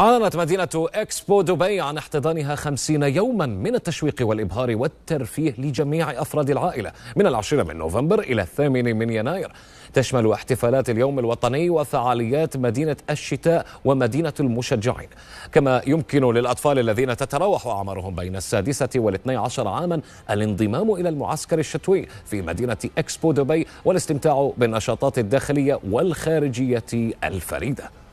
أعلنت مدينة إكسبو دبي عن احتضانها خمسين يوما من التشويق والإبهار والترفيه لجميع أفراد العائلة من العشرة من نوفمبر إلى الثامن من يناير. تشمل احتفالات اليوم الوطني وفعاليات مدينة الشتاء ومدينة المشجعين. كما يمكن للأطفال الذين تتراوح أعمارهم بين السادسة والاثني عشر عاما الانضمام إلى المعسكر الشتوي في مدينة إكسبو دبي والاستمتاع بالنشاطات الداخلية والخارجية الفريدة.